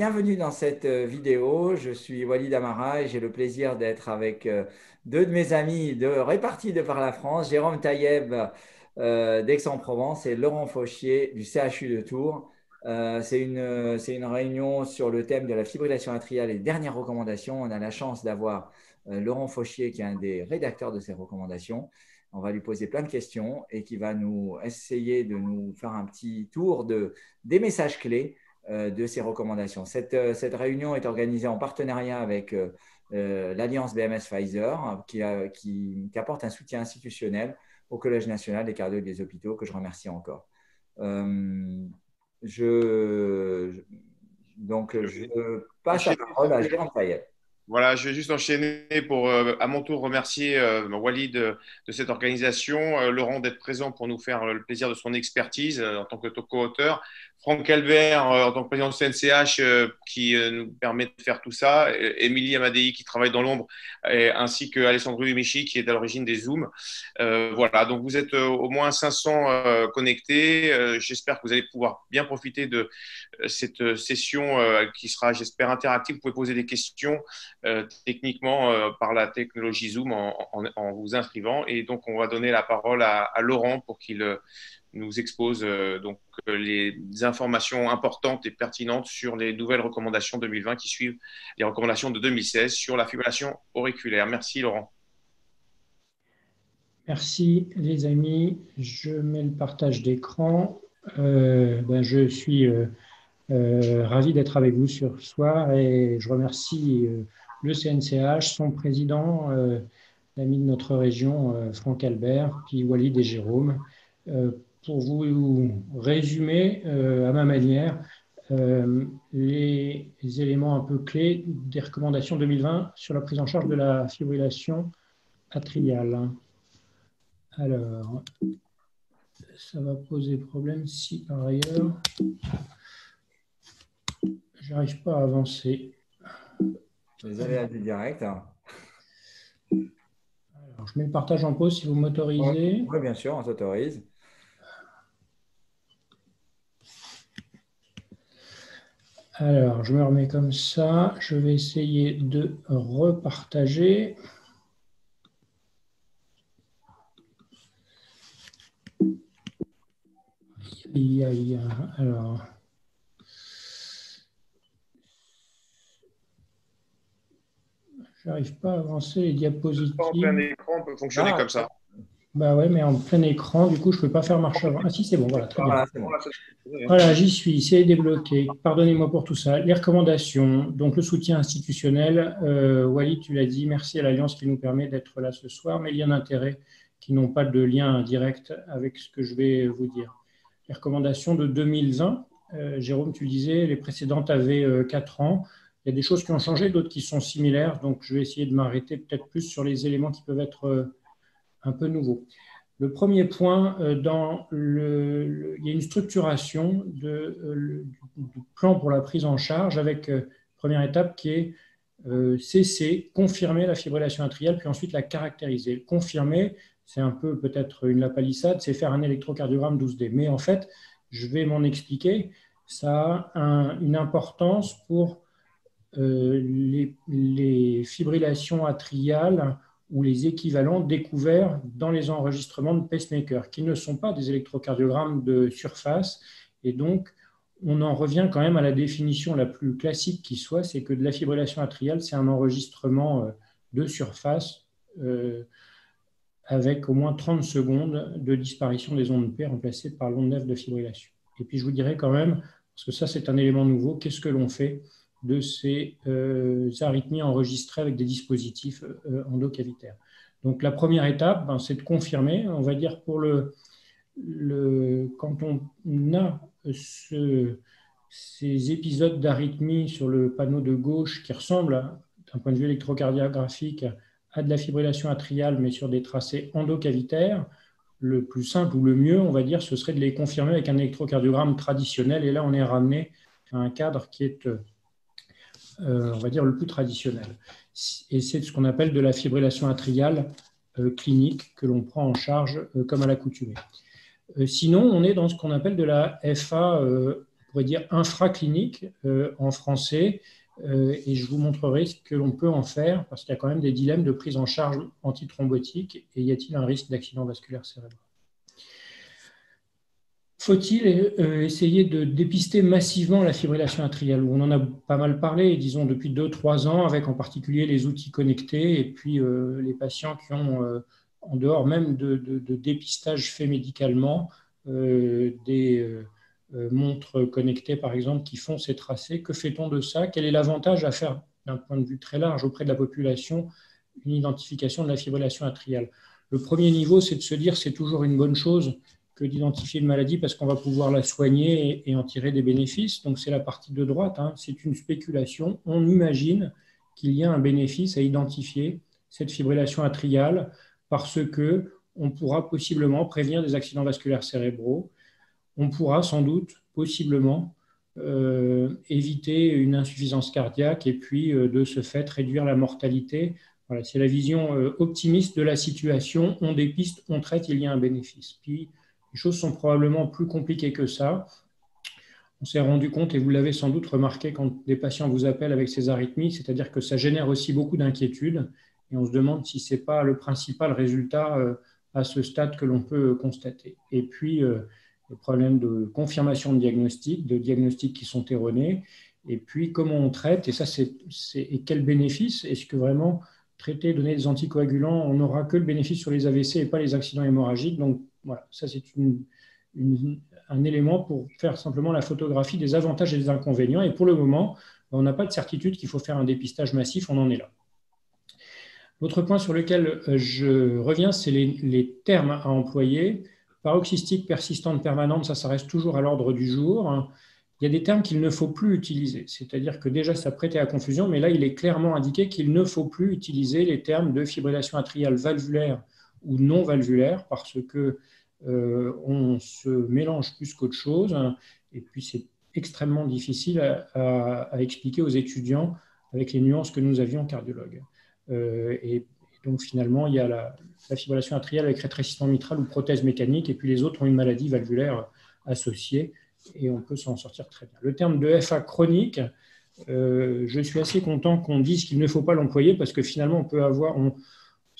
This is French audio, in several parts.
bienvenue dans cette euh, vidéo. Je suis Walid Amara et j'ai le plaisir d'être avec euh, deux de mes amis de, répartis de par la France, Jérôme Taïeb euh, d'Aix-en-Provence et Laurent Fauchier du CHU de Tours. c'est une, réunion sur le thème de la fibrillation atriale et dernières recommandations. On a la chance d'avoir Laurent Fauchier qui est un des rédacteurs de ces recommandations. On va lui poser plein de questions et qui va nous essayer de nous faire un petit tour de, des messages clés de ces recommandations. Euh, cette, réunion est organisée en partenariat avec euh, l'Alliance BMS Pfizer qui, apporte un soutien institutionnel au Collège national des cardiologues des hôpitaux que je remercie encore. je, donc, je passe la parole à Jérôme Fayet. Voilà, je vais juste enchaîner pour à mon tour remercier Walid de, cette organisation, Laurent d'être présent pour nous faire le plaisir de son expertise en tant que co-auteur, Franck Albert, euh, en tant que président du CNCH, euh, qui euh, nous permet de faire tout ça, Émilie Amadei, qui travaille dans l'ombre, ainsi que Alessandro qui est à l'origine des Zooms. voilà, donc vous êtes au moins 500 connectés. J'espère que vous allez pouvoir bien profiter de cette session qui sera, j'espère, interactive. Vous pouvez poser des questions techniquement par la technologie Zoom en, vous inscrivant. Et donc, on va donner la parole à Laurent pour qu'il nous expose euh, donc euh, les informations importantes et pertinentes sur les nouvelles recommandations 2020 qui suivent les recommandations de 2016 sur la fibrillation auriculaire. Merci Laurent. Merci les amis. Je mets le partage d'écran. Euh, ben, je suis ravi d'être avec vous ce soir et je remercie le CNCH, son président, l'ami de notre région, Franck Albert, puis Walid et Jérôme, pour vous résumer euh, à ma manière euh, les, éléments un peu clés des recommandations 2020 sur la prise en charge de la fibrillation atriale. Alors, ça va poser problème si par ailleurs j'arrive pas à avancer. Les aléas du direct. Alors, je mets le partage en pause si vous m'autorisez. Oui, bien sûr, on s'autorise. Alors, je me remets comme ça. Je vais essayer de repartager. Alors. J'arrive pas à avancer les diapositives. En plein écran, on peut fonctionner ah. comme ça. Bah ouais, mais en plein écran, du coup, je ne peux pas faire marche avant. Ah si, c'est bon, voilà, très bien. Voilà, j'y suis, c'est débloqué. Pardonnez-moi pour tout ça. Les recommandations, donc le soutien institutionnel. Euh, Walid, tu l'as dit, merci à l'Alliance qui nous permet d'être là ce soir, mais il y a un intérêt qui n'ont pas de lien direct avec ce que je vais vous dire. Les recommandations de 2020, euh, Jérôme, tu disais, les précédentes avaient euh, 4 ans. Il y a des choses qui ont changé, d'autres qui sont similaires, donc je vais essayer de m'arrêter peut-être plus sur les éléments qui peuvent être euh, un peu nouveau. Le premier point, euh, dans le, il y a une structuration de, euh, du plan pour la prise en charge avec euh, première étape qui est cesser, confirmer la fibrillation atriale, puis ensuite la caractériser. Confirmer, c'est un peu peut-être une lapalissade, c'est faire un électrocardiogramme 12D. Mais en fait, je vais m'en expliquer, ça a une importance pour les, les, fibrillations atriales ou les équivalents découverts dans les enregistrements de pacemaker, qui ne sont pas des électrocardiogrammes de surface. Et donc, on en revient quand même à la définition la plus classique qui soit, c'est que de la fibrillation atriale, c'est un enregistrement euh, de surface euh, avec au moins 30 secondes de disparition des ondes P remplacées par l'onde F de fibrillation. Et puis je vous dirais quand même, parce que ça c'est un élément nouveau, qu'est-ce que l'on fait de ces euh, arythmies enregistrées avec des dispositifs euh, endocavitaires. Donc la première étape, ben, c'est de confirmer, on va dire pour le, quand on a ce, ces épisodes d'arythmie sur le panneau de gauche qui ressemblent d'un point de vue électrocardiographique à de la fibrillation atriale, mais sur des tracés endocavitaires, le plus simple ou le mieux, on va dire, ce serait de les confirmer avec un électrocardiogramme traditionnel. Et là, on est ramené à un cadre qui est euh, on va dire, le plus traditionnel. Et c'est ce qu'on appelle de la fibrillation atriale euh, clinique que l'on prend en charge euh, comme à l'accoutumée. sinon, on est dans ce qu'on appelle de la FA pourrait dire infraclinique en français. et je vous montrerai ce que l'on peut en faire, parce qu'il y a quand même des dilemmes de prise en charge antithrombotique. Et y a-t-il un risque d'accident vasculaire cérébral? Faut-il euh, essayer de dépister massivement la fibrillation atriale? On en a pas mal parlé, disons, depuis 2-3 ans, avec en particulier les outils connectés et puis euh, les patients qui ont, euh, en dehors même de, dépistage fait médicalement, des montres connectées, par exemple, qui font ces tracés. Que fait-on de ça? Quel est l'avantage à faire, d'un point de vue très large, auprès de la population, une identification de la fibrillation atriale? Le premier niveau, c'est de se dire c'est toujours une bonne chose d'identifier une maladie parce qu'on va pouvoir la soigner et, en tirer des bénéfices. Donc c'est la partie de droite, hein. c'est une spéculation. On imagine qu'il y a un bénéfice à identifier cette fibrillation atriale parce que on pourra possiblement prévenir des accidents vasculaires cérébraux. On pourra sans doute, possiblement, euh, éviter une insuffisance cardiaque et puis euh, de ce fait réduire la mortalité. Voilà, c'est la vision euh, optimiste de la situation. On dépiste, on traite, il y a un bénéfice. Puis les choses sont probablement plus compliquées que ça. On s'est rendu compte, et vous l'avez sans doute remarqué quand des patients vous appellent avec ces arythmies, c'est-à-dire que ça génère aussi beaucoup d'inquiétudes. Et on se demande si ce n'est pas le principal résultat euh, à ce stade que l'on peut constater. Et puis, euh, le problème de confirmation de diagnostic, de diagnostics qui sont erronés. Et puis, comment on traite, et ça, c'est, quel bénéfice? Est-ce que vraiment traiter, donner des anticoagulants, on n'aura que le bénéfice sur les AVC et pas les accidents hémorragiques? Donc, voilà, ça c'est un élément pour faire simplement la photographie des avantages et des inconvénients. Et pour le moment, on n'a pas de certitude qu'il faut faire un dépistage massif, on en est là. L'autre point sur lequel euh, je reviens, c'est les, termes à employer. Paroxystique persistante permanente, ça, ça reste toujours à l'ordre du jour. Il y a des termes qu'il ne faut plus utiliser. C'est-à-dire que déjà, ça prêtait à confusion, mais là, il est clairement indiqué qu'il ne faut plus utiliser les termes de fibrillation atriale valvulaire ou non valvulaire parce que euh, on se mélange plus qu'autre chose et puis c'est extrêmement difficile à, expliquer aux étudiants avec les nuances que nous avions cardiologues. Euh, et, donc finalement, il y a la, fibrillation atriale avec rétrécissement mitral ou prothèse mécanique et puis les autres ont une maladie valvulaire associée et on peut s'en sortir très bien. Le terme de FA chronique, euh, je suis assez content qu'on dise qu'il ne faut pas l'employer parce que finalement, on peut avoir,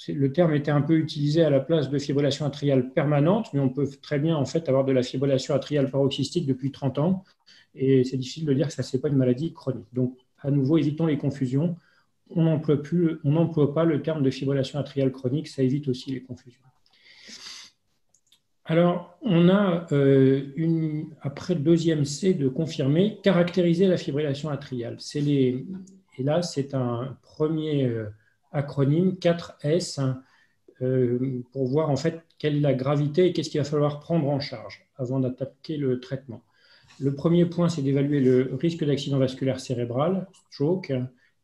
le terme était un peu utilisé à la place de fibrillation atriale permanente, mais on peut très bien en fait avoir de la fibrillation atriale paroxystique depuis 30 ans, et c'est difficile de dire que ça n'est pas une maladie chronique. Donc, à nouveau, évitons les confusions. On n'emploie pas le terme de fibrillation atriale chronique, ça évite aussi les confusions. Alors, on a, euh, après le deuxième C de confirmer, caractériser la fibrillation atriale. Les, et là, c'est un premier euh, acronyme 4S hein, euh, pour voir en fait quelle est la gravité et qu'est-ce qu'il va falloir prendre en charge avant d'attaquer le traitement. Le premier point, c'est d'évaluer le risque d'accident vasculaire cérébral, stroke,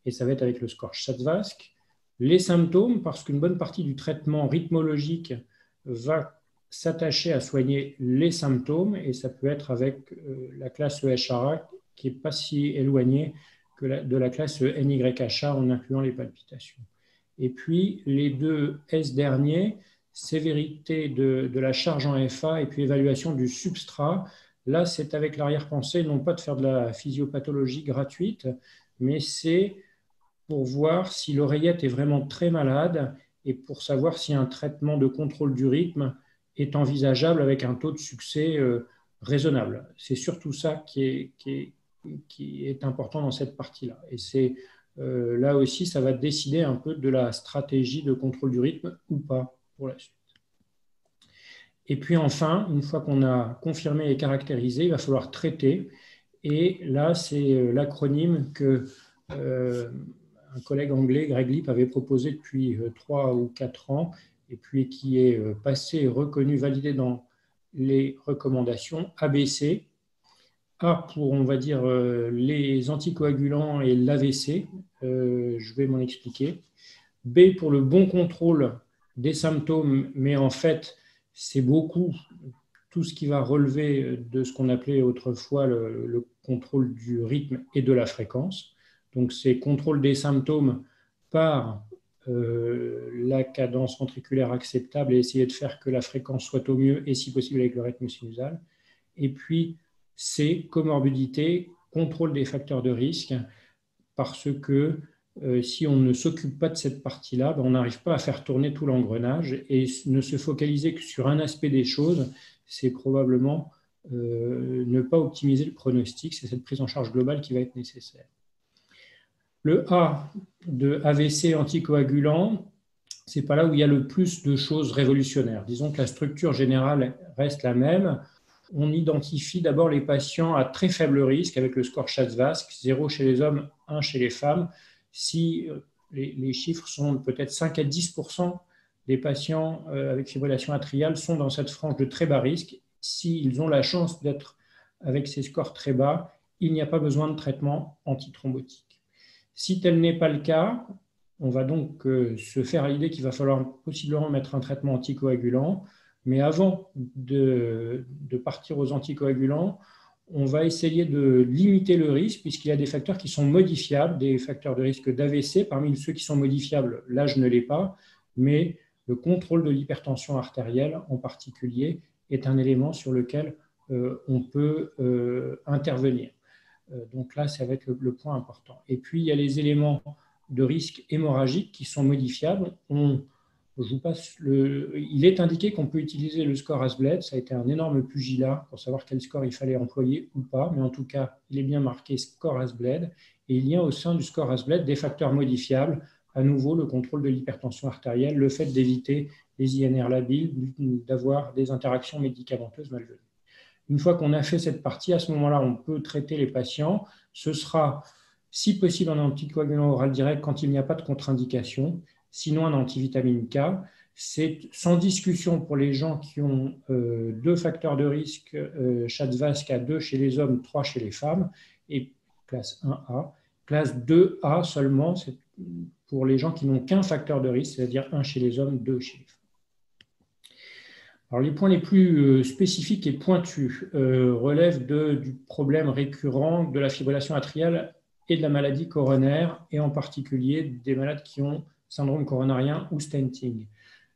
et ça va être avec le score SHATVASC. Les symptômes, parce qu'une bonne partie du traitement rythmologique va s'attacher à soigner les symptômes, et ça peut être avec euh, la classe EHRA, qui n'est pas si éloignée que de la classe NYHA en incluant les palpitations. Et puis les deux S derniers, sévérité de, la charge en FA et puis évaluation du substrat. Là, c'est avec l'arrière-pensée, non pas de faire de la physiopathologie gratuite, mais c'est pour voir si l'oreillette est vraiment très malade et pour savoir si un traitement de contrôle du rythme est envisageable avec un taux de succès euh, raisonnable. C'est surtout ça qui est, qui, est, qui est, important dans cette partie-là. Et c'est euh, là aussi, ça va décider un peu de la stratégie de contrôle du rythme ou pas pour la suite. Et puis enfin, une fois qu'on a confirmé et caractérisé, il va falloir traiter. Et là, c'est euh, l'acronyme que euh, un collègue anglais, Greg Lip, avait proposé depuis trois ou quatre ans, et puis qui est passé, reconnu, validé dans les recommandations ABC, a pour, on va dire, les anticoagulants et l'AVC, je vais m'en expliquer. B pour le bon contrôle des symptômes, mais en fait, c'est beaucoup tout ce qui va relever de ce qu'on appelait autrefois le, contrôle du rythme et de la fréquence. Donc, c'est contrôle des symptômes par euh, la cadence ventriculaire acceptable et essayer de faire que la fréquence soit au mieux et si possible avec le rythme sinusal. Et puis, c'est comorbidité, contrôle des facteurs de risque, parce que euh, si on ne s'occupe pas de cette partie-là, ben, on n'arrive pas à faire tourner tout l'engrenage et ne se focaliser que sur un aspect des choses, c'est probablement euh, ne pas optimiser le pronostic, c'est cette prise en charge globale qui va être nécessaire. Le A de AVC anticoagulant, c'est pas là où il y a le plus de choses révolutionnaires. Disons que la structure générale reste la même. On identifie d'abord les patients à très faible risque avec le score Schatz-Vasque, 0 chez les hommes, 1 chez les femmes. Si euh, les, chiffres sont peut-être 5 à 10% des patients euh, avec fibrillation atriale sont dans cette frange de très bas risque. S'ils ont la chance d'être avec ces scores très bas, il n'y a pas besoin de traitement antithrombotique. Si tel n'est pas le cas, on va donc euh, se faire l'idée qu'il va falloir possiblement mettre un traitement anticoagulant. Mais avant de, partir aux anticoagulants, on va essayer de limiter le risque puisqu'il y a des facteurs qui sont modifiables, des facteurs de risque d'AVC. Parmi ceux qui sont modifiables, l'âge ne l'est pas, mais le contrôle de l'hypertension artérielle en particulier est un élément sur lequel euh, on peut euh, intervenir. donc là, ça va être le, point important. Et puis, il y a les éléments de risque hémorragique qui sont modifiables. Il est indiqué qu'on peut utiliser le score ASBLED. Ça a été un énorme pugilat pour savoir quel score il fallait employer ou pas, mais en tout cas, il est bien marqué score ASBLED. Et il y a au sein du score ASBLED des facteurs modifiables. À nouveau, le contrôle de l'hypertension artérielle, le fait d'éviter les INR labiles, d'avoir des interactions médicamenteuses malvenues. Une fois qu'on a fait cette partie, à ce moment-là, on peut traiter les patients. Ce sera si possible un anticoagulant oral direct quand il n'y a pas de contre-indication, sinon un antivitamine K. C'est sans discussion pour les gens qui ont euh, deux facteurs de risque, euh, vasque à 2 chez les hommes, 3 chez les femmes, et classe 1A. Classe 2A seulement, c'est pour les gens qui n'ont qu'un facteur de risque, c'est-à-dire 1 chez les hommes, 2 chez les femmes. Alors, les points les plus euh, spécifiques et pointus euh, relèvent du problème récurrent de la fibrillation atriale et de la maladie coronaire, et en particulier des malades qui ont syndrome coronarien ou stenting.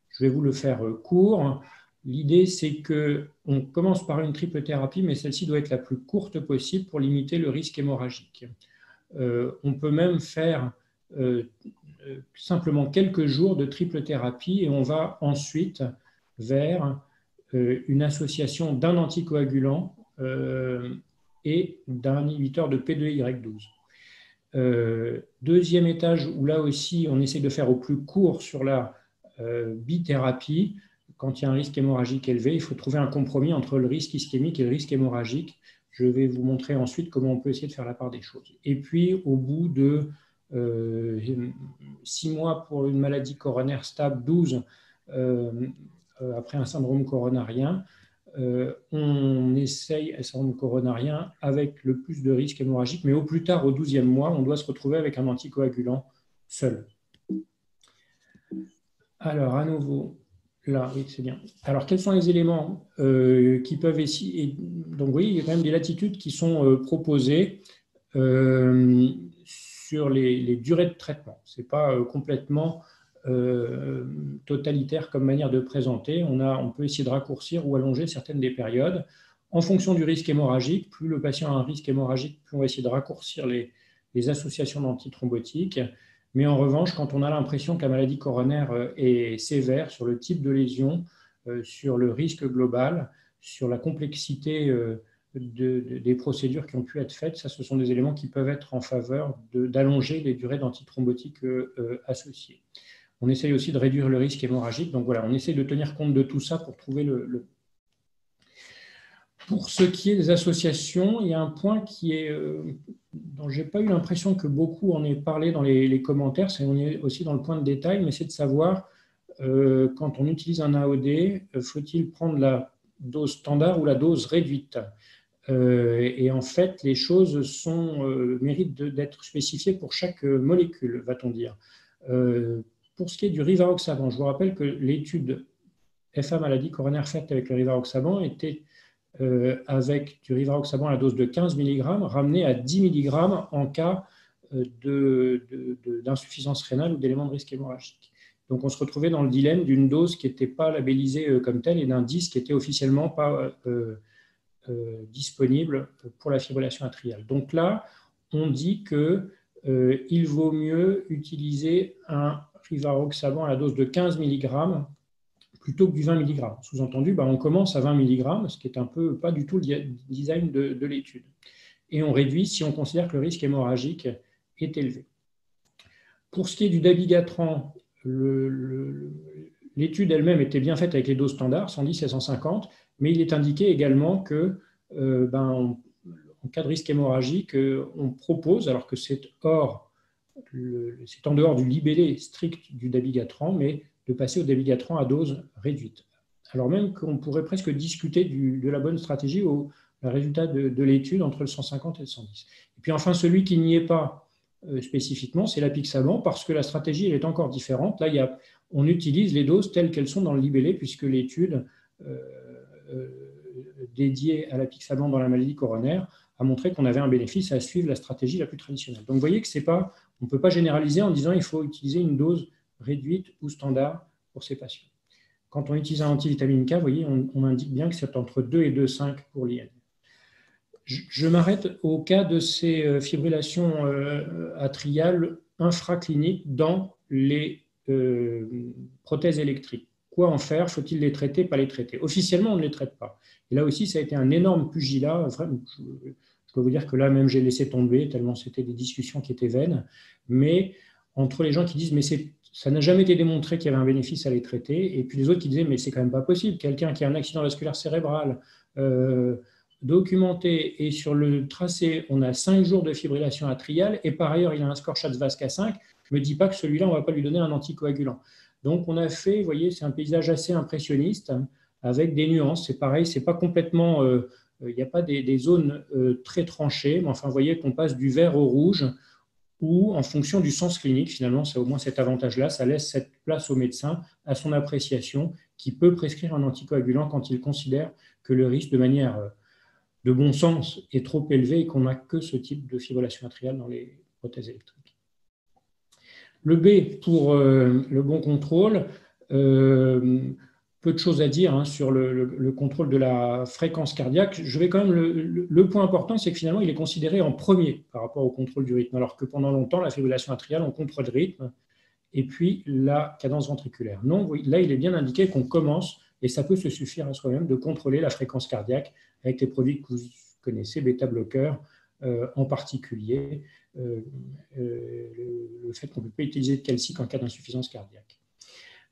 Je vais vous le faire euh, court. L'idée, c'est qu'on commence par une triple thérapie, mais celle-ci doit être la plus courte possible pour limiter le risque hémorragique. Euh, on peut même faire euh, simplement quelques jours de triple thérapie et on va ensuite vers une association d'un anticoagulant et d'un inhibiteur de P2Y12. Euh, deuxième étage où là aussi on essaie de faire au plus court sur la euh, bithérapie. Quand il y a un risque hémorragique élevé, il faut trouver un compromis entre le risque ischémique et le risque hémorragique. Je vais vous montrer ensuite comment on peut essayer de faire la part des choses. Et puis, au bout de euh, six mois pour une maladie coronaire stable, 12 après un syndrome coronarien, euh, on essaye un syndrome coronarien avec le plus de risques hémorragiques, mais au plus tard, au 12e mois, on doit se retrouver avec un anticoagulant seul. Alors, à nouveau, là, oui, c'est bien. Alors, quels sont les éléments euh, qui peuvent essayer Donc, oui, il y a quand même des latitudes qui sont euh, proposées sur les, les, durées de traitement. Ce n'est pas complètement euh, totalitaire comme manière de présenter. On, a, on peut essayer de raccourcir ou allonger certaines des périodes. En fonction du risque hémorragique, plus le patient a un risque hémorragique, plus on va essayer de raccourcir les, associations d'antithrombotiques. Mais en revanche, quand on a l'impression que la maladie coronaire euh, est sévère sur le type de lésion, euh, sur le risque global, sur la complexité des procédures qui ont pu être faites, ça, ce sont des éléments qui peuvent être en faveur d'allonger les durées d'antithrombotiques associées. On essaye aussi de réduire le risque hémorragique. Donc voilà, on essaye de tenir compte de tout ça pour trouver le. Pour ce qui est des associations, il y a un point qui est, euh, dont je n'ai pas eu l'impression que beaucoup en aient parlé dans les, commentaires, c'est on est aussi dans le point de détail, mais c'est de savoir euh, quand on utilise un AOD, euh, faut-il prendre la dose standard ou la dose réduite? Et en fait, les choses méritent d'être spécifiées pour chaque molécule, va-t-on dire. Pour ce qui est du rivaroxaban, je vous rappelle que l'étude FA maladie coronaire faite avec le rivaroxaban était euh, avec du rivaroxaban à la dose de 15 mg, ramené à 10 mg en cas euh, d'insuffisance rénale ou d'éléments de risque hémorragique. Donc on se retrouvait dans le dilemme d'une dose qui n'était pas labellisée euh, comme telle et d'un 10 qui était officiellement pas, disponibles pour la fibrillation atriale. Donc là, on dit qu'il vaut mieux utiliser un rivaroxaban à la dose de 15 mg plutôt que du 20 mg. Sous-entendu, bah, on commence à 20 mg, ce qui est un peu pas du tout le design de, l'étude. Et on réduit si on considère que le risque hémorragique est élevé. Pour ce qui est du dabigatran, l'étude elle-même était bien faite avec les doses standards, 110 et 150, mais il est indiqué également que euh, ben, en cas de risque hémorragique, euh, on propose, alors que c'est hors, c'est en dehors du libellé strict du dabigatran, mais de passer au dabigatran à dose réduite. Alors même qu'on pourrait presque discuter de la bonne stratégie au résultat de, l'étude entre le 150 et le 110. Et puis enfin, celui qui n'y est pas euh, spécifiquement, c'est l'apixaban, parce que la stratégie elle est encore différente. Là, on utilise les doses telles qu'elles sont dans le libellé, puisque l'étude euh, euh, dédiée à l'apixaban dans la maladie coronaire a montré qu'on avait un bénéfice à suivre la stratégie la plus traditionnelle. Donc vous voyez que c'est pas, on ne peut pas généraliser en disant il faut utiliser une dose réduite ou standard pour ces patients. Quand on utilise un antivitamine K, vous voyez, on, indique bien que c'est entre 2 et 2,5 pour l'IN. Je, m'arrête au cas de ces euh, fibrillations euh, atriales infracliniques dans les euh, prothèses électriques. Quoi en faire? Faut-il les traiter, pas les traiter Officiellement, on ne les traite pas. Et là aussi, ça a été un énorme pugilat. Je peux vous dire que là, même, j'ai laissé tomber, tellement c'était des discussions qui étaient vaines. Mais entre les gens qui disent, mais ça n'a jamais été démontré qu'il y avait un bénéfice à les traiter. Et puis les autres qui disaient, mais c'est quand même pas possible. Quelqu'un qui a un accident vasculaire cérébral euh, documenté et sur le tracé, on a 5 jours de fibrillation atriale et par ailleurs, il a un score Schatz-Vasc à 5. Je ne me dis pas que celui-là, on ne va pas lui donner un anticoagulant. Donc on a fait, vous voyez, c'est un paysage assez impressionniste avec des nuances. C'est pareil, c'est pas complètement, euh, il n'y a pas des, zones euh, très tranchées, mais enfin, vous voyez qu'on passe du vert au rouge ou en fonction du sens clinique, finalement, c'est au moins cet avantage-là, ça laisse cette place au médecin à son appréciation, qui peut prescrire un anticoagulant quand il considère que le risque de manière euh, de bon sens est trop élevé et qu'on n'a que ce type de fibrillation atriale dans les prothèses électriques. Le B pour euh, le bon contrôle. Euh, peu de choses à dire hein, sur le, contrôle de la fréquence cardiaque. Je vais quand même le, point important, c'est que finalement, il est considéré en premier par rapport au contrôle du rythme, alors que pendant longtemps, la fibrillation atriale, on contrôle le rythme et puis la cadence ventriculaire. Non, là, il est bien indiqué qu'on commence, et ça peut se suffire à soi-même, de contrôler la fréquence cardiaque avec les produits que vous connaissez, bêta-bloqueurs euh, en particulier, euh, euh, le fait qu'on ne peut pas utiliser de calcique en cas d'insuffisance cardiaque.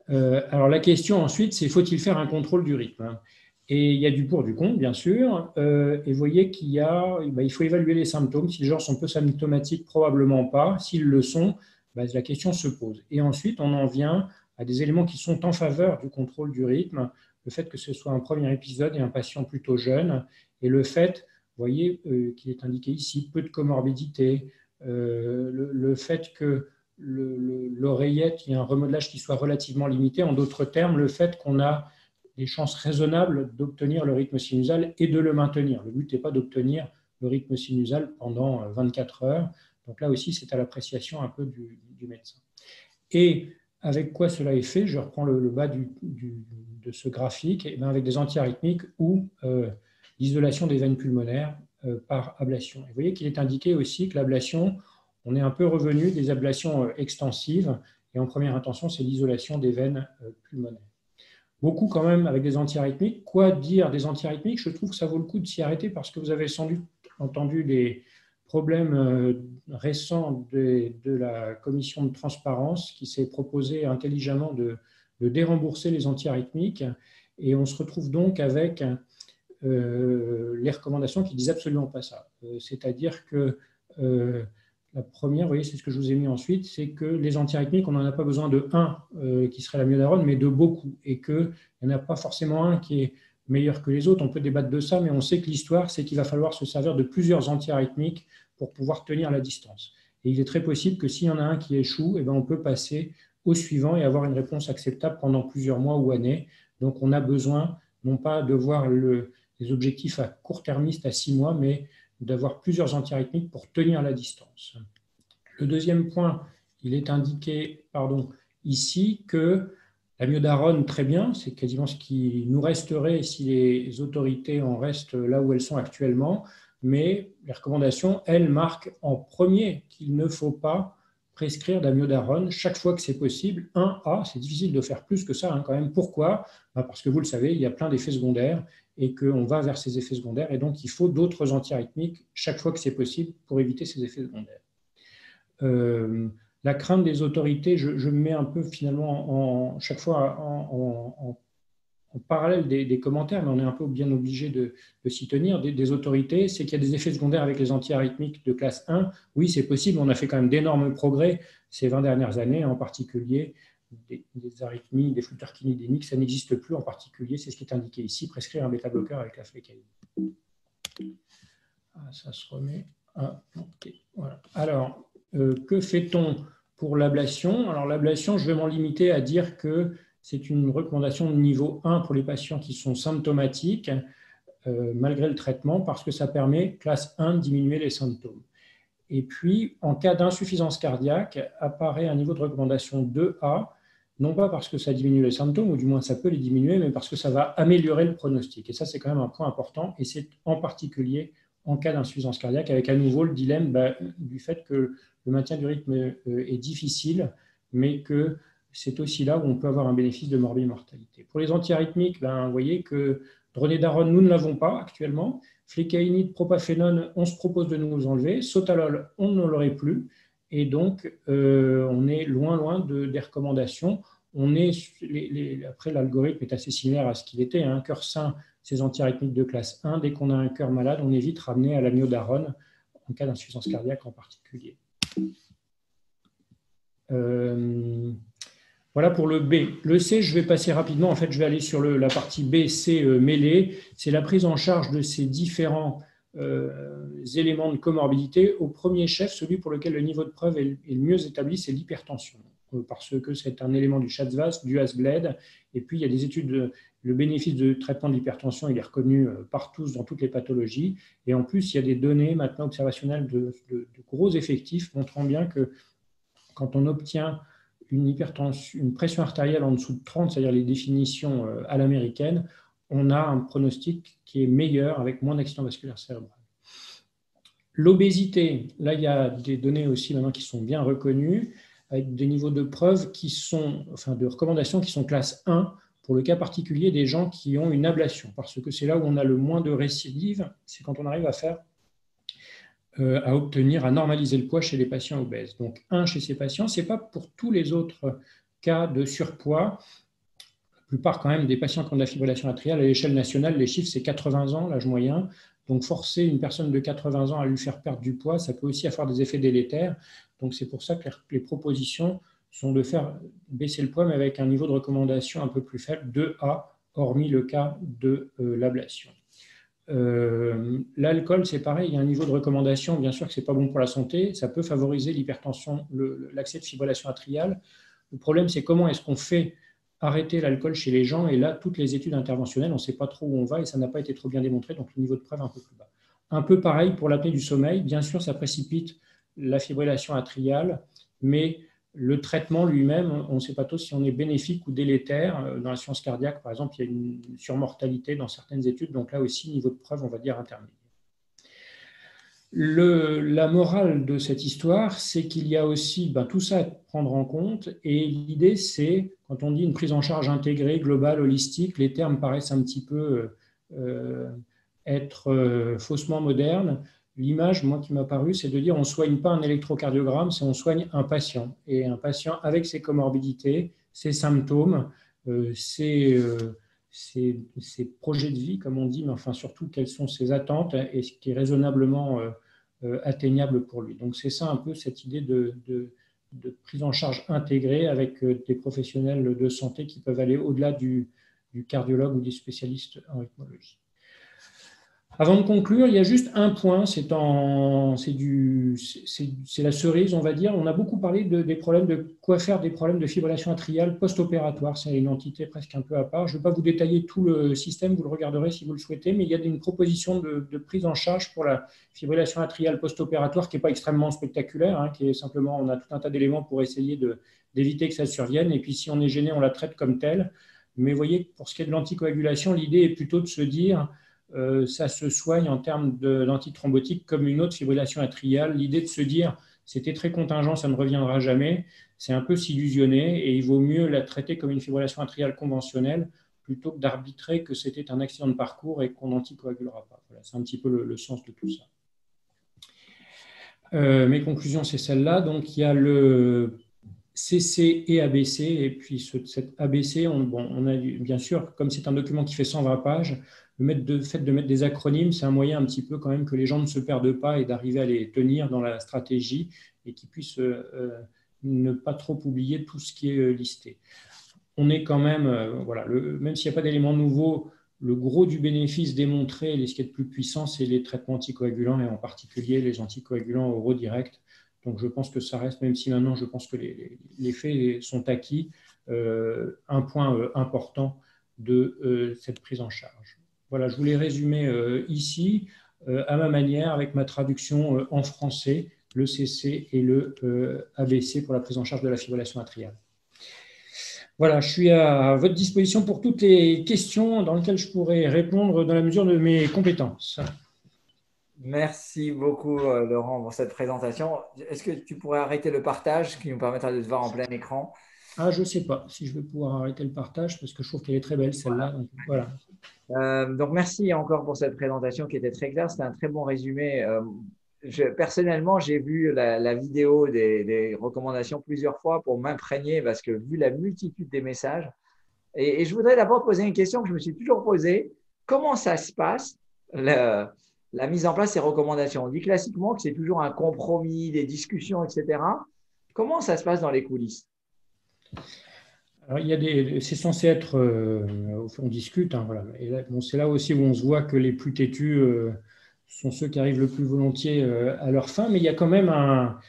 Euh, alors la question ensuite, c'est faut-il faire un contrôle du rythme Et il y a du pour, du contre, bien sûr. Euh, et vous voyez qu'il y a, bah, il faut évaluer les symptômes. Si les gens sont peu symptomatiques, probablement pas. S'ils le sont, bah, la question se pose. Et ensuite, on en vient à des éléments qui sont en faveur du contrôle du rythme. Le fait que ce soit un premier épisode et un patient plutôt jeune, et le fait, vous voyez, euh, qu'il est indiqué ici, peu de comorbidité, le, fait que l'oreillette, il y a un remodelage qui soit relativement limité. En d'autres termes, le fait qu'on a des chances raisonnables d'obtenir le rythme sinusal et de le maintenir. Le but n'est pas d'obtenir le rythme sinusal pendant 24 heures. Donc là aussi, c'est à l'appréciation un peu du, médecin. Et avec quoi cela est fait Je reprends le, bas de ce graphique, et eh avec des antiarythmiques ou euh, l'isolation des veines pulmonaires euh, par ablation. vous voyez qu'il est indiqué aussi que l'ablation, on est un peu revenu des ablations euh, extensives. Et en première intention, c'est l'isolation des veines euh, pulmonaires. Beaucoup quand même avec des antiarythmiques. Quoi dire des antiarythmiques Je trouve que ça vaut le coup de s'y arrêter parce que vous avez sans doute entendu des problèmes euh, récents de, la commission de transparence qui s'est proposé intelligemment de, dérembourser les antiarythmiques. Et on se retrouve donc avec les recommandations qui disent absolument pas ça. C'est-à-dire que la première, vous voyez, c'est ce que je vous ai mis ensuite, c'est que les antiarythmiques, on n'en a pas besoin de un euh, qui serait la myodarone, mais de beaucoup, et qu'il n'y en a pas forcément un qui est meilleur que les autres. On peut débattre de ça, mais on sait que l'histoire, c'est qu'il va falloir se servir de plusieurs antiarythmiques pour pouvoir tenir la distance. Et il est très possible que s'il y en a un qui échoue, eh bien, on peut passer au suivant et avoir une réponse acceptable pendant plusieurs mois ou années. Donc on a besoin non pas de voir les objectifs à court termiste à six mois, mais d'avoir plusieurs antiarythmiques pour tenir la distance. Le deuxième point, il est indiqué pardon, ici que L'amiodarone, très bien, c'est quasiment ce qui nous resterait si les autorités en restent là où elles sont actuellement, mais les recommandations, elles marquent en premier qu'il ne faut pas prescrire d'amiodarone chaque fois que c'est possible. 1A, c'est difficile de faire plus que ça hein, quand même. Pourquoi? Bah, Parce que vous le savez, il y a plein d'effets secondaires et qu'on va vers ces effets secondaires. Et donc, il faut d'autres antiarythmiques chaque fois que c'est possible pour éviter ces effets secondaires. Euh, la crainte des autorités, je, me mets un peu finalement en, chaque fois en, parallèle des, commentaires, mais on est un peu bien obligé de, s'y tenir, des, autorités, c'est qu'il y a des effets secondaires avec les antiarythmiques de classe 1. Oui, c'est possible, on a fait quand même d'énormes progrès ces 20 dernières années, en particulier des, arythmies, des kinidéniques, ça n'existe plus en particulier, c'est ce qui est indiqué ici, prescrire un bêta-bloqueur avec la flécaïne. Ah, ça se remet. Ah. Alors, euh, que fait-on pour l'ablation? Alors l'ablation, je vais m'en limiter à dire que c'est une recommandation de niveau 1 pour les patients qui sont symptomatiques, euh, malgré le traitement, parce que ça permet, classe 1, de diminuer les symptômes. Et puis, en cas d'insuffisance cardiaque, apparaît un niveau de recommandation 2A, non pas parce que ça diminue les symptômes, ou du moins ça peut les diminuer, mais parce que ça va améliorer le pronostic. Et ça, c'est quand même un point important, et c'est en particulier en cas d'insuffisance cardiaque, avec à nouveau le dilemme bah, du fait que le maintien du rythme euh, est difficile, mais que c'est aussi là où on peut avoir un bénéfice de mortalité. Pour les antiarythmiques, ben, vous voyez que dronédarone, nous ne l'avons pas actuellement. Flécainide, propafénone, on se propose de nous enlever. Sotalol, on ne l'aurait plus. Et donc, euh, on est loin, loin de, des recommandations. On est, après, l'algorithme est assez similaire à ce qu'il était. Un cœur sain, ces antiarythmiques de classe 1. Dès qu'on a un cœur malade, on évite ramener à l'amiodarone, en cas d'insuffisance cardiaque en particulier. Euh, voilà pour le B. Le C, je vais passer rapidement. En fait, je vais aller sur la partie B, C euh, mêlée. C'est la prise en charge de ces différents éléments de comorbidité. Au premier chef, celui pour lequel le niveau de preuve est, le mieux établi, c'est l'hypertension, parce que c'est un élément du Schatzvas, du Hasbled. Et puis, il y a des études, le bénéfice de traitement de l'hypertension, il est reconnu par tous dans toutes les pathologies. Et en plus, il y a des données maintenant observationnelles de gros effectifs montrant bien que quand on obtient une, hypertension, une pression artérielle en dessous de 30, c'est-à-dire les définitions euh, à l'américaine, on a un pronostic qui est meilleur avec moins d'accidents vasculaires cérébraux. L'obésité, là, il y a des données aussi maintenant qui sont bien reconnues, avec des niveaux de preuves qui sont, enfin, de recommandations qui sont classe 1 pour le cas particulier des gens qui ont une ablation, parce que c'est là où on a le moins de récidives, c'est quand on arrive à faire euh, à obtenir, à normaliser le poids chez les patients obèses. Donc, un chez ces patients, ce n'est pas pour tous les autres cas de surpoids. La plupart, quand même, des patients qui ont de la fibrillation atriale, à l'échelle nationale, les chiffres, c'est 80 ans, l'âge moyen. Donc, forcer une personne de 80 ans à lui faire perdre du poids, ça peut aussi avoir des effets délétères. Donc, c'est pour ça que les propositions sont de faire baisser le poids, mais avec un niveau de recommandation un peu plus faible, 2A, hormis le cas de euh, l'ablation. Euh, l'alcool, c'est pareil, il y a un niveau de recommandation, bien sûr que ce n'est pas bon pour la santé, ça peut favoriser l'hypertension, l'accès de fibrillation atriale. Le problème, c'est comment est-ce qu'on fait arrêter l'alcool chez les gens, et là, toutes les études interventionnelles, on ne sait pas trop où on va, et ça n'a pas été trop bien démontré, donc le niveau de preuve est un peu plus bas. Un peu pareil pour l'apnée du sommeil, bien sûr, ça précipite la fibrillation atriale, mais le traitement lui-même, on ne sait pas tous si on est bénéfique ou délétère. Euh, dans la science cardiaque, par exemple, il y a une surmortalité dans certaines études, donc là aussi, niveau de preuve, on va dire intermédiaire. La morale de cette histoire, c'est qu'il y a aussi ben, tout ça à prendre en compte. Et l'idée, c'est, quand on dit une prise en charge intégrée, globale, holistique, les termes paraissent un petit peu euh, être euh, faussement modernes l'image, moi, qui m'a paru, c'est de dire on ne soigne pas un électrocardiogramme, c'est on soigne un patient. Et un patient avec ses comorbidités, ses symptômes, euh, euh, ses, projets de vie, comme on dit, mais enfin surtout quelles sont ses attentes et ce qui est raisonnablement euh, atteignable pour lui. Donc c'est ça un peu cette idée de, prise en charge intégrée avec des professionnels de santé qui peuvent aller au-delà du, du cardiologue ou des spécialistes en rythmologie. Avant de conclure, il y a juste un point, c'est la cerise, on va dire. On a beaucoup parlé de, des problèmes de quoi faire des problèmes de fibrillation atriale post-opératoire. C'est une entité presque un peu à part. Je ne vais pas vous détailler tout le système, vous le regarderez si vous le souhaitez, mais il y a une proposition de, prise en charge pour la fibrillation atriale post-opératoire qui n'est pas extrêmement spectaculaire, hein, qui est simplement, on a tout un tas d'éléments pour essayer d'éviter que ça survienne. Et puis si on est gêné, on la traite comme telle. Mais vous voyez, pour ce qui est de l'anticoagulation, l'idée est plutôt de se dire, euh, ça se soigne en termes d'antithrombotique comme une autre fibrillation atriale. L'idée de se dire, c'était très contingent, ça ne reviendra jamais, c'est un peu s'illusionner et il vaut mieux la traiter comme une fibrillation atriale conventionnelle plutôt que d'arbitrer que c'était un accident de parcours et qu'on n'anticoagulera pas. c'est un petit peu le, sens de tout ça. Euh, mes conclusions, c'est celle-là. Donc, il y a le CC et ABC. Et puis, cet ABC, on, a bien sûr, comme c'est un document qui fait 120 pages, le fait de mettre des acronymes, c'est un moyen un petit peu quand même que les gens ne se perdent pas et d'arriver à les tenir dans la stratégie et qu'ils puissent euh, euh, ne pas trop oublier tout ce qui est listé on est quand même, euh, voilà, même s'il n'y a pas d'éléments nouveaux, le gros du bénéfice démontré, ce qui est plus puissant, c'est les traitements anticoagulants et en particulier les anticoagulants oraux directs. Donc je pense que ça reste, même si maintenant je pense que les, faits sont acquis, euh, un point euh, important de cette prise en charge. Voilà, je voulais résumer ici, à ma manière, avec ma traduction en français, le CC et le ABC pour la prise en charge de la fibrillation atriale. Voilà, je suis à votre disposition pour toutes les questions dans lesquelles je pourrais répondre dans la mesure de mes compétences. Merci beaucoup, euh, Laurent, pour cette présentation. Est-ce que tu pourrais arrêter le partage qui nous permettra de te voir en plein écran? Ah, je ne sais pas si je vais pouvoir arrêter le partage parce que je trouve qu'elle est très belle, celle-là. Voilà. Euh, donc, merci encore pour cette présentation qui était très claire. C'était un très bon résumé. Euh, personnellement, j'ai vu la, vidéo des, recommandations plusieurs fois pour m'imprégner parce que vu la multitude des messages, et, je voudrais d'abord poser une question que je me suis toujours posée. Comment ça se passe, la, mise en place des recommandations On dit classiquement que c'est toujours un compromis, des discussions, etc. Comment ça se passe dans les coulisses? Alors, il y a des, c'est censé être, euh, on discute, hein, voilà. Et bon, c'est là aussi où on se voit que les plus têtus euh, sont ceux qui arrivent le plus volontiers euh, à leur fin, mais il y a quand même un,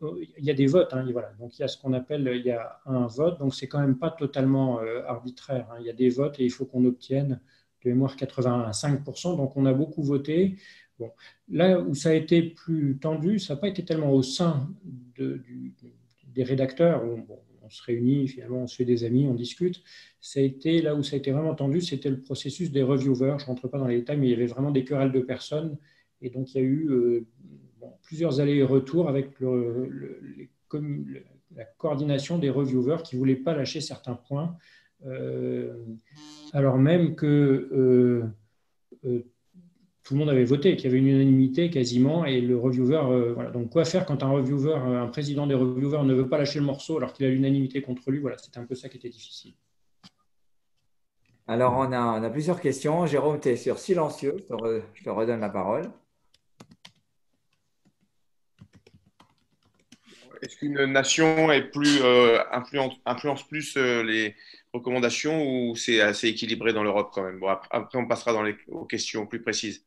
il y a des votes, hein, donc il y a ce qu'on appelle, il y a un vote, donc c'est quand même pas totalement arbitraire. Hein. Il y a des votes et il faut qu'on obtienne de mémoire 85%, donc on a beaucoup voté. Bon. Là où ça a été plus tendu, ça n'a pas été tellement au sein de, des rédacteurs. bon, se réunit, finalement, on se fait des amis, on discute. Ça a été, là où ça a été vraiment tendu, c'était le processus des reviewers. Je ne rentre pas dans les détails, mais il y avait vraiment des querelles de personnes. Et donc, il y a eu euh, plusieurs allers et retours avec la coordination des reviewers qui ne voulaient pas lâcher certains points, alors même que euh, tout le monde avait voté, qu'il y avait une unanimité quasiment, et le reviewer, euh, voilà. Donc, quoi faire quand un reviewer, un président des reviewers ne veut pas lâcher le morceau alors qu'il a l'unanimité contre lui? Voilà, c'était un peu ça qui était difficile. Alors, on a, on a plusieurs questions. Jérôme, tu es sur silencieux. Je te, redonne la parole. Est-ce qu'une nation est plus, euh, influence, influence, plus euh, les recommandations ou c'est assez équilibré dans l'Europe quand même? Bon, Après, on passera dans les, aux questions plus précises.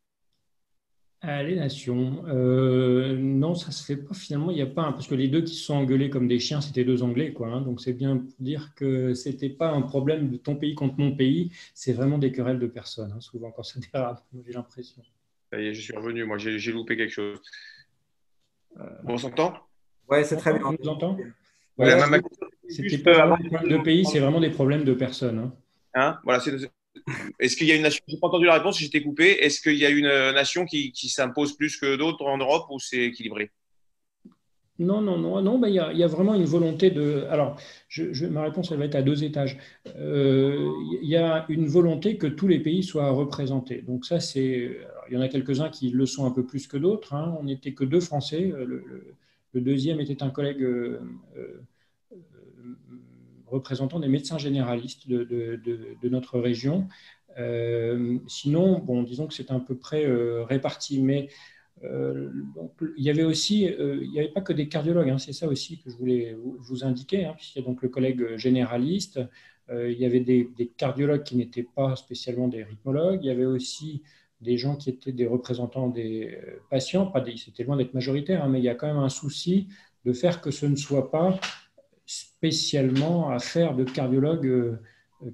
Les nations. Euh, non, ça se fait pas finalement. Il n'y a pas parce que les deux qui se sont engueulés comme des chiens, c'était deux Anglais, quoi. Hein. donc c'est bien pour dire que c'était pas un problème de ton pays contre mon pays. C'est vraiment des querelles de personnes. Hein, souvent quand ça dérape, j'ai l'impression. Ça y est, je suis revenu. Moi, j'ai loupé quelque chose. Euh, on s'entend? Oui, c'est très bien. On vous entend? C'était pas un problème de pays, c'est vraiment des problèmes de personnes. Hein. Hein? Voilà, est-ce qu'il y a une nation, j'ai pas entendu la réponse, j'étais coupé. Est-ce qu'il y a une nation qui, s'impose plus que d'autres en Europe ou c'est équilibré? Non, non, non, non. Ben, il, y a, il, y a, vraiment une volonté de. Alors, je, ma réponse, elle va être à deux étages. Euh, il y a une volonté que tous les pays soient représentés. Donc ça, c'est. Il y en a quelques-uns qui le sont un peu plus que d'autres. Hein. On n'était que deux Français. Le, deuxième était un collègue euh, représentants des médecins généralistes de, notre région. Euh, sinon, bon, disons que c'est à peu près euh, réparti, mais euh, il y avait aussi, il n'y avait pas que des cardiologues, hein, c'est ça aussi que je voulais vous, indiquer, hein, puisqu'il y a donc le collègue généraliste, il y avait des, cardiologues qui n'étaient pas spécialement des rythmologues, il y avait aussi des gens qui étaient des représentants des patients, c'était loin d'être majoritaire, hein, mais il y a quand même un souci de faire que ce ne soit pas spécialement à faire de cardiologues euh,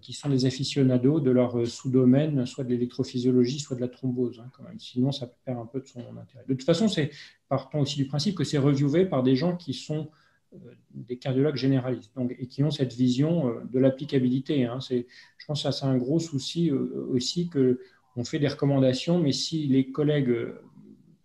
qui sont des aficionados de leur euh, sous-domaine, soit de l'électrophysiologie, soit de la thrombose. Hein. Sinon, ça perd un peu de son intérêt. De toute façon, c'est partons aussi du principe que c'est reviewé par des gens qui sont des cardiologues généralistes donc, et qui ont cette vision de l'applicabilité. Hein. Je pense que c'est un gros souci aussi qu'on fait des recommandations, mais si les collègues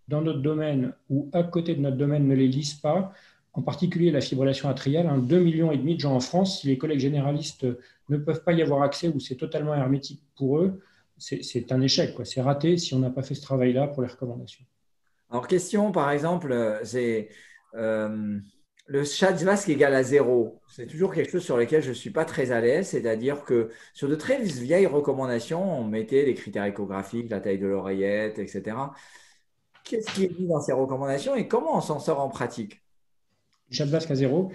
dans notre domaine ou à côté de notre domaine ne les lisent pas, en particulier la fibrillation atriale, 2,5 2 millions et demi de gens en France, si les collègues généralistes ne peuvent pas y avoir accès ou c'est totalement hermétique pour eux, c'est un échec. C'est raté si on n'a pas fait ce travail-là pour les recommandations. Alors, question, par exemple, c'est euh, le Schatzvask égale à zéro. C'est toujours quelque chose sur lequel je ne suis pas très à l'aise. C'est-à-dire que sur de très vieilles recommandations, on mettait les critères échographiques, la taille de l'oreillette, etc. Qu'est-ce qui est dit dans ces recommandations et comment on s'en sort en pratique? Schatzvask à zéro,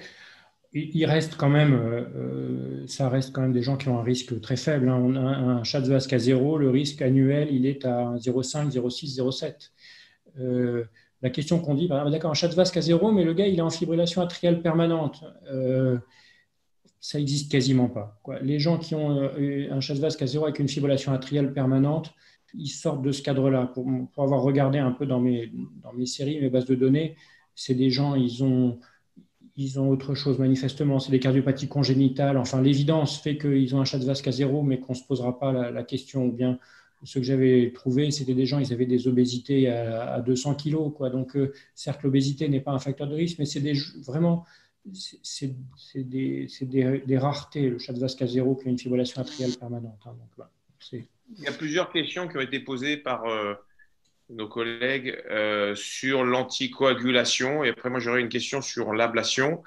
il reste quand même, euh, euh, ça reste quand même des gens qui ont un risque très faible. Hein. Un chat à zéro, le risque annuel, il est à 0,5, 0,6, 0,7. la question qu'on dit, d'accord, un chat à zéro, mais le gars, il est en fibrillation atriale permanente. Euh, ça n'existe quasiment pas. Les gens qui ont un chat à zéro avec une fibrillation atriale permanente, ils sortent de ce cadre-là. Pour, pour, avoir regardé un peu dans mes, dans mes séries, mes bases de données, c'est des gens, ils ont ils ont autre chose manifestement, c'est des cardiopathies congénitales. Enfin, l'évidence fait qu'ils ont un chat de vasque à zéro, mais qu'on ne se posera pas la, question. Ou bien, ce que j'avais trouvé, c'était des gens, ils avaient des obésités à, 200 kg. Quoi. Donc, euh, certes, l'obésité n'est pas un facteur de risque, mais c'est des, vraiment c'est des, des, raretés, le chat de vasque à zéro qui a une fibrillation atriale permanente. Hein. donc, Il y a plusieurs questions qui ont été posées par... Euh, nos collègues euh, sur l'anticoagulation. Et après, moi, j'aurais une question sur l'ablation.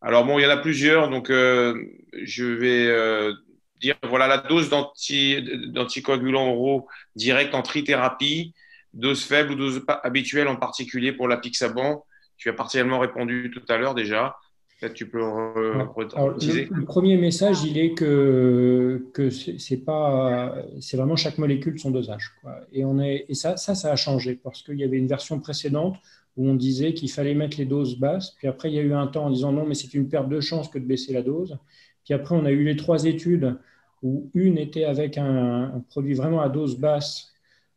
Alors, bon, il y en a plusieurs. Donc, euh, je vais euh, dire voilà la dose d'anticoagulant oraux direct en trithérapie, dose faible ou dose habituelle en particulier pour la Pixaban. Tu as partiellement répondu tout à l'heure déjà tu peux le, premier message, il est que, que c'est pas, c'est vraiment chaque molécule son dosage. Et, on est, et ça, ça, ça a changé parce qu'il y avait une version précédente où on disait qu'il fallait mettre les doses basses. Puis après, il y a eu un temps en disant non, mais c'est une perte de chance que de baisser la dose. Puis après, on a eu les trois études où une était avec un, produit vraiment à dose basse.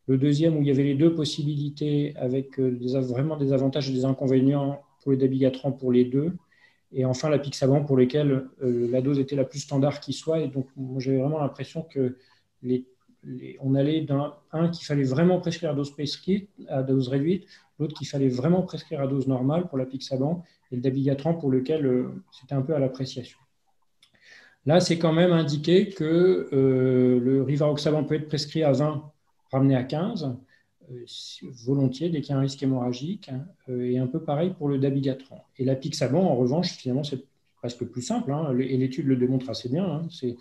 Le deuxième, où il y avait les deux possibilités avec euh, des, vraiment des avantages et des inconvénients pour le dabigatran pour les deux et enfin la Pixaban pour lesquels euh, la dose était la plus standard qui soit. Et donc, j'avais vraiment l'impression que on allait d'un un qu'il fallait vraiment prescrire à dose, prescrite, à dose réduite, l'autre qu'il fallait vraiment prescrire à dose normale pour la Pixaban, et le dabigatran pour lequel euh, c'était un peu à l'appréciation. Là, c'est quand même indiqué que euh, le rivaroxaban peut être prescrit à 20, ramené à 15. Euh, volontiers dès qu'il y a un risque hémorragique, hein, euh, et un peu pareil pour le dabigatran. Et la pixaban, en revanche, finalement, c'est presque plus simple, hein, et l'étude le démontre assez bien. Hein, c'est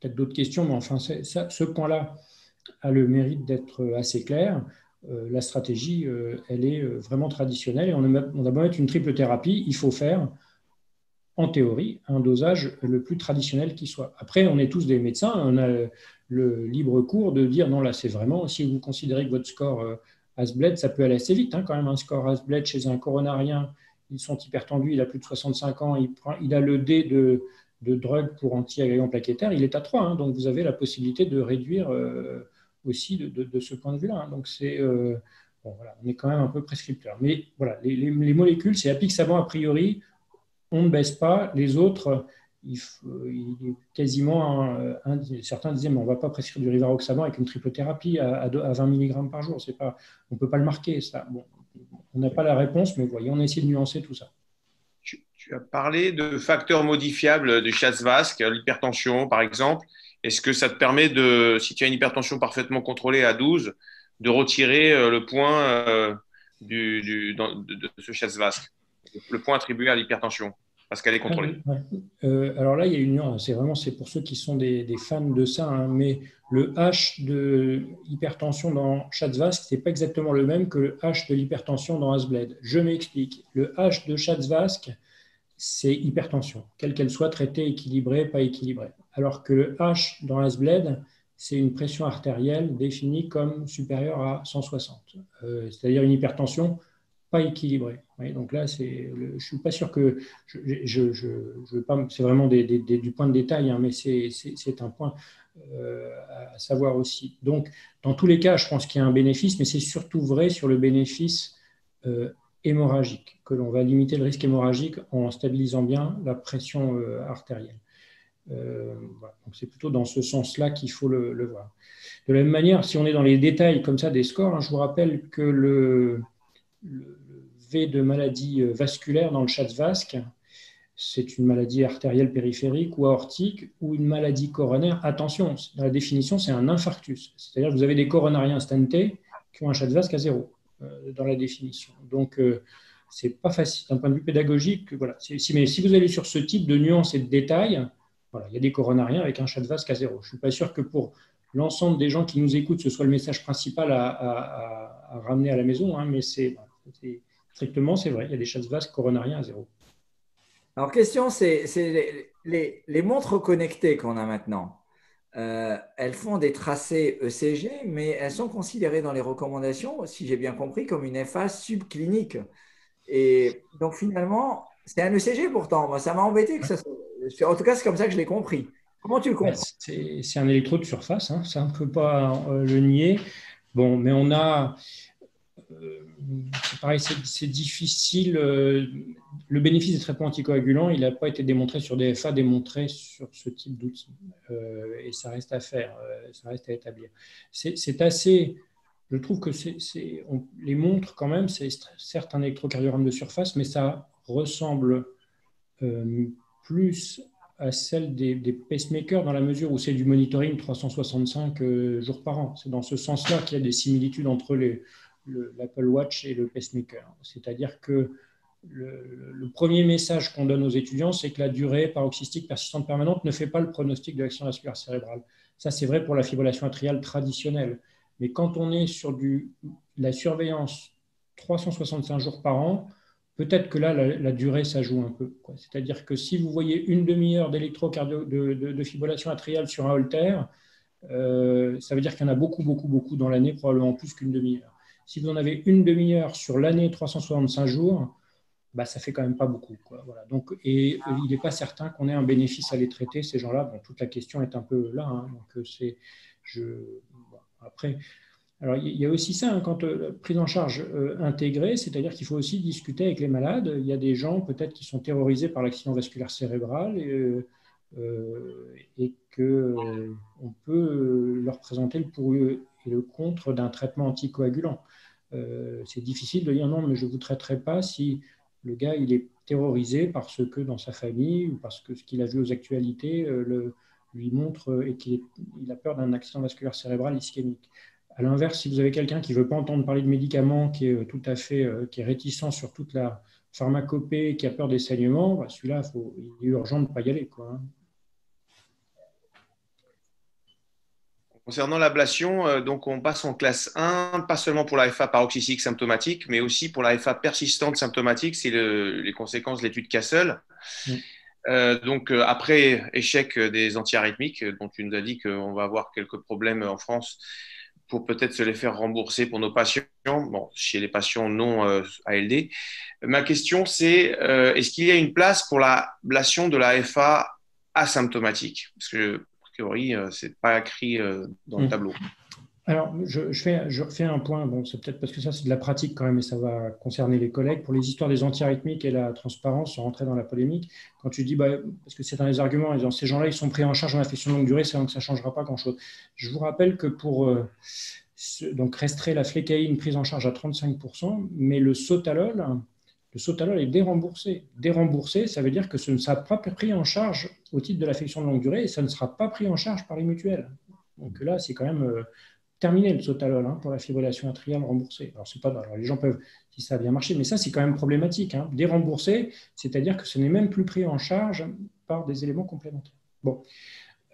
peut-être d'autres questions, mais enfin, ça, ce point-là a le mérite d'être assez clair. Euh, la stratégie, elle est vraiment traditionnelle, et on a, on a beau mettre une triple thérapie, il faut faire en théorie, un dosage le plus traditionnel qui soit. Après, on est tous des médecins, on a le libre cours de dire non, là, c'est vraiment, si vous considérez que votre score euh, Asbled, ça peut aller assez vite hein, quand même. Un score Asbled chez un coronarien, ils sont hypertendus, il a plus de 65 ans, il, prend, il a le D de, de drogue pour anti-agrégant plaquettaire, il est à 3. Hein, donc vous avez la possibilité de réduire euh, aussi de, ce point de vue-là. Hein. donc c'est. Euh, bon, voilà, on est quand même un peu prescripteur. Mais voilà, les, les, molécules, c'est Apixaban a priori, on ne baisse pas. Les autres, il, est quasiment, certains disaient, mais on ne va pas prescrire du rivaroxaban avec une tripothérapie à, à, 20 mg par jour. On ne peut pas le marquer, ça. On n'a pas la réponse, mais voyons, on a essayé de nuancer tout ça. Tu, as parlé de facteurs modifiables de chasse vasque, l'hypertension par exemple. Est-ce que ça te permet de, si tu as une hypertension parfaitement contrôlée à 12, de retirer euh, le point euh, du, de, ce chasse vasque, le point attribué à l'hypertension parce qu'elle est contrôlée. Euh, alors là, il y a une nuance. C'est vraiment c'est pour ceux qui sont des, fans de ça, hein, mais le H de hypertension dans Chatzvask, ce n'est pas exactement le même que le H de l'hypertension dans Asbled. Je m'explique. Le H de Chatzvask, c'est hypertension, quelle qu'elle soit traitée, équilibrée, pas équilibrée. Alors que le H dans Asbled, c'est une pression artérielle définie comme supérieure à 160, euh, c'est-à-dire une hypertension pas équilibré. donc là, je ne suis pas sûr que. Je, je, pas, c'est vraiment du point de détail, hein, mais c'est, un point euh, à savoir aussi. Donc, dans tous les cas, je pense qu'il y a un bénéfice, mais c'est surtout vrai sur le bénéfice euh, hémorragique, que l'on va limiter le risque hémorragique en stabilisant bien la pression euh, artérielle. Euh, c'est plutôt dans ce sens-là qu'il faut le, voir. De la même manière, si on est dans les détails comme ça des scores, hein, je vous rappelle que le, V de maladie vasculaire dans le chat vasque, c'est une maladie artérielle périphérique ou aortique ou une maladie coronaire. Attention, dans la définition, c'est un infarctus. C'est-à-dire que vous avez des coronariens stentés qui ont un chat vasque à zéro euh, dans la définition. Donc, euh, c'est pas facile d'un point de vue pédagogique. Voilà. Si, mais si vous allez sur ce type de nuances et de détails, voilà, il y a des coronariens avec un chat vasque à zéro. Je ne suis pas sûr que pour l'ensemble des gens qui nous écoutent, ce soit le message principal à, ramener à la maison, hein, mais c'est strictement, c'est vrai, il y a des chats vasques coronariens à zéro. Alors, question, c'est les, montres connectées qu'on a maintenant. Euh, elles font des tracés ECG, mais elles sont considérées dans les recommandations, si j'ai bien compris, comme une FA subclinique. Et donc, finalement, c'est un ECG pourtant. Moi, ça m'a embêté que ça En tout cas, c'est comme ça que je l'ai compris. Comment tu le comprends? C'est un électrode de surface, hein. ça, on ne peut pas euh, le nier. Bon, mais on a. Euh, c'est difficile. Euh, le bénéfice des traitements anticoagulants, il n'a pas été démontré sur des FA, démontré sur ce type d'outils. Euh, et ça reste à faire, ça reste à établir. C'est assez. Je trouve que les montres, quand même, c'est certes un électrocardiogramme de surface, mais ça ressemble plus à celle des, pacemakers dans la mesure où c'est du monitoring 365 jours par an. C'est dans ce sens-là qu'il y a des similitudes entre les, l'Apple Watch et le pacemaker. C'est-à-dire que le, premier message qu'on donne aux étudiants, c'est que la durée paroxystique persistante permanente ne fait pas le pronostic de l'action vasculaire cérébrale. Ça, c'est vrai pour la fibrillation atriale traditionnelle. Mais quand on est sur du, la surveillance 365 jours par an, peut-être que là, la, durée, ça joue un peu. C'est-à-dire que si vous voyez une demi-heure d'électrocardio de, fibrillation atriale sur un holter, euh, ça veut dire qu'il y en a beaucoup, beaucoup, beaucoup dans l'année, probablement plus qu'une demi-heure. Si vous en avez une demi-heure sur l'année 365 jours, bah, ça fait quand même pas beaucoup. Voilà. Donc, et il n'est pas certain qu'on ait un bénéfice à les traiter, ces gens-là. Bon, toute la question est un peu là. Hein. donc, euh, c'est, je, après, alors, il y a aussi ça, hein, quand euh, prise en charge euh, intégrée, c'est-à-dire qu'il faut aussi discuter avec les malades. Il y a des gens peut-être qui sont terrorisés par l'accident vasculaire cérébral et, et qu'on peut leur présenter le pour le contre d'un traitement anticoagulant. Euh, c'est difficile de dire non, mais je ne vous traiterai pas si le gars il est terrorisé parce que dans sa famille ou parce que ce qu'il a vu aux actualités euh, le, lui montre et qu'il a peur d'un accident vasculaire cérébral ischémique. À l'inverse, si vous avez quelqu'un qui ne veut pas entendre parler de médicaments, qui est euh, tout à fait qui est réticent sur toute la pharmacopée, qui a peur des saignements, bah, celui-là, il est urgent de ne pas y aller. Quoi, hein. Concernant l'ablation, euh, donc on passe en classe 1, pas seulement pour la FA paroxysique symptomatique, mais aussi pour la FA persistante symptomatique, c'est les conséquences de l'étude Castle. Mm. Euh, donc euh, après échec des antiarythmiques, dont tu nous as dit qu'on va avoir quelques problèmes en France pour peut-être se les faire rembourser pour nos patients, bon, chez les patients non ALD. Ma question c'est, est-ce qu'il y a une place pour l'ablation de la FA asymptomatique? Parce que théorie, euh, c'est pas écrit euh, dans le mm. tableau. Alors, je, fais, je refais un point. Bon, c'est peut-être parce que ça, c'est de la pratique quand même, et ça va concerner les collègues. Pour les histoires des antiarythmiques et la transparence, sans rentrer dans la polémique, quand tu dis, bah, parce que c'est un des arguments, disant, ces gens-là, ils sont pris en charge en affection longue durée, c'est donc ça ne changera pas grand-chose. Je vous rappelle que pour euh, donc resterait la flécaïne prise en charge à 35%, mais le sotalol, le sotalol est déremboursé. Déremboursé, ça veut dire que ce ne sera pas pris en charge au titre de l'affection de longue durée et ça ne sera pas pris en charge par les mutuelles. Donc là, c'est quand même euh, terminé le sotalol hein, pour la fibrillation atriale remboursée. Alors, c'est pas, alors, les gens peuvent, si ça a bien marché, mais ça, c'est quand même problématique. Hein. Déremboursé, c'est-à-dire que ce n'est même plus pris en charge par des éléments complémentaires. Bon.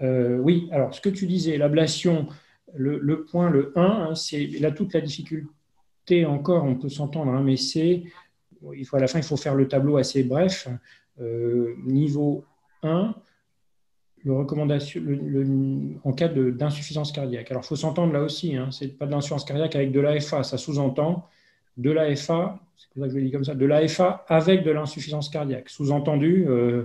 Euh, oui, alors ce que tu disais, l'ablation, le, point, le 1, hein, c'est là toute la difficulté encore, on peut s'entendre, mais c'est il faut, à la fin, il faut faire le tableau assez bref. Euh, niveau 1, le recommandation, en cas d'insuffisance cardiaque. Alors, il faut s'entendre là aussi, hein, ce n'est pas de l'insuffisance cardiaque avec de l'AFA, ça sous-entend de l'AFA, c'est pour ça que je le dis comme ça, de l'AFA avec de l'insuffisance cardiaque. Sous-entendu, euh,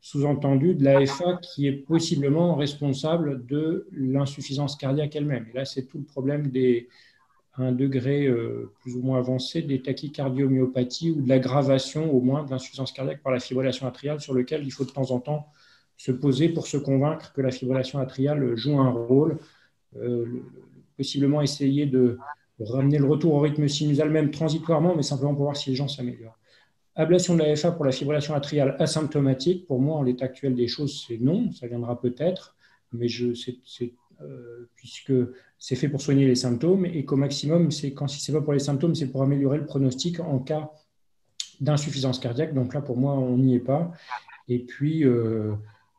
sous-entendu de l'AFA qui est possiblement responsable de l'insuffisance cardiaque elle-même. Et là, c'est tout le problème des, un degré plus ou moins avancé des tachycardiomyopathies ou de l'aggravation au moins de l'insuffisance cardiaque par la fibrillation atriale sur lequel il faut de temps en temps se poser pour se convaincre que la fibrillation atriale joue un rôle, possiblement essayer de ramener le retour au rythme sinusal même transitoirement, mais simplement pour voir si les gens s'améliorent. Ablation de la FA pour la fibrillation atriale asymptomatique, pour moi, en l'état actuel des choses, c'est non, ça viendra peut-être, mais je, euh, puisque c'est fait pour soigner les symptômes et qu'au maximum, c'est quand si ce n'est pas pour les symptômes, c'est pour améliorer le pronostic en cas d'insuffisance cardiaque. Donc là, pour moi, on n'y est pas. Et puis, euh,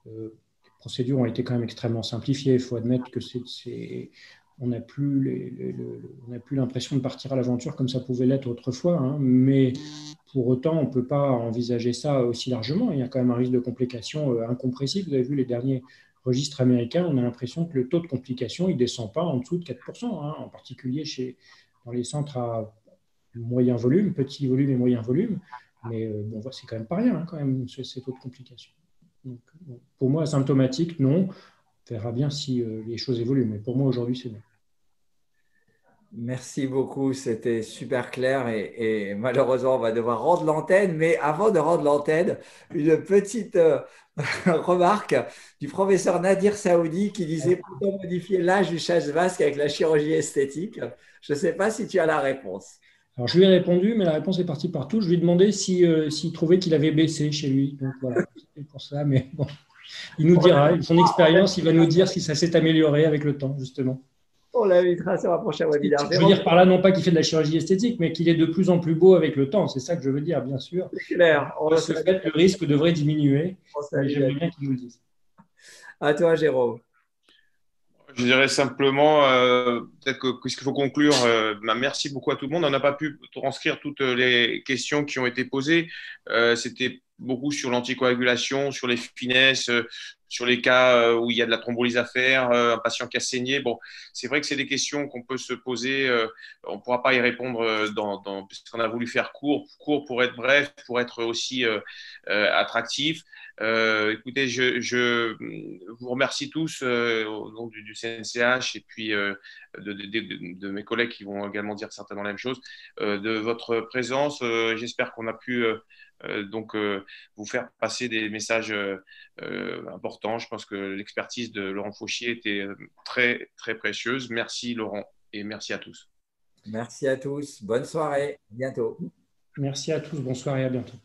euh, les procédures ont été quand même extrêmement simplifiées. Il faut admettre que c'est on n'a plus l'impression de partir à l'aventure comme ça pouvait l'être autrefois, hein. mais pour autant, on ne peut pas envisager ça aussi largement. Il y a quand même un risque de complication euh, incompressible. Vous avez vu les derniers registres américains, on a l'impression que le taux de complication ne descend pas en dessous de 4%, hein, en particulier chez, dans les centres à moyen volume, petit volume et moyen volume. Mais euh, bon, c'est quand même pas rien, hein, quand même, ces taux de complication. pour moi, asymptomatique, non. On verra bien si euh, les choses évoluent, mais pour moi, aujourd'hui, c'est non. Merci beaucoup, c'était super clair et, malheureusement on va devoir rendre l'antenne, mais avant de rendre l'antenne, une petite euh, remarque du professeur Nadir Saoudi qui disait pourquoi modifier l'âge du chasse basque avec la chirurgie esthétique Je ne sais pas si tu as la réponse. Alors je lui ai répondu, mais la réponse est partie partout. Je lui ai demandé euh, s'il trouvait qu'il avait baissé chez lui. Donc voilà, c'est pour ça, mais bon, il nous dira, son expérience, il va nous dire si ça s'est amélioré avec le temps, justement. On l'invitera sur un prochain webinaire. Je veux dire par là, non pas qu'il fait de la chirurgie esthétique, mais qu'il est de plus en plus beau avec le temps. C'est ça que je veux dire, bien sûr. C'est clair. On ce fait, le risque devrait diminuer. J'aimerais bien qu'il nous le dise. À toi, Jérôme. Je dirais simplement, euh, peut-être que puisqu'il faut conclure, euh, bah, merci beaucoup à tout le monde. On n'a pas pu transcrire toutes les questions qui ont été posées. Euh, c'était beaucoup sur l'anticoagulation, sur les finesses, euh, sur les cas euh, où il y a de la thrombolyse à faire, euh, un patient qui a saigné. Bon, c'est vrai que c'est des questions qu'on peut se poser. On ne pourra pas y répondre dans, dans puisqu'on a voulu faire court, court pour être bref, pour être aussi attractif. écoutez, je, vous remercie tous au nom du, CNCH et puis de, mes collègues qui vont également dire certainement la même chose, de votre présence. J'espère qu'on a pu donc, euh, vous faire passer des messages euh, importants. Je pense que l'expertise de Laurent Fauchier était très, très précieuse. Merci Laurent et merci à tous. Merci à tous. Bonne soirée. À bientôt. Merci à tous. Bonne soirée. À bientôt.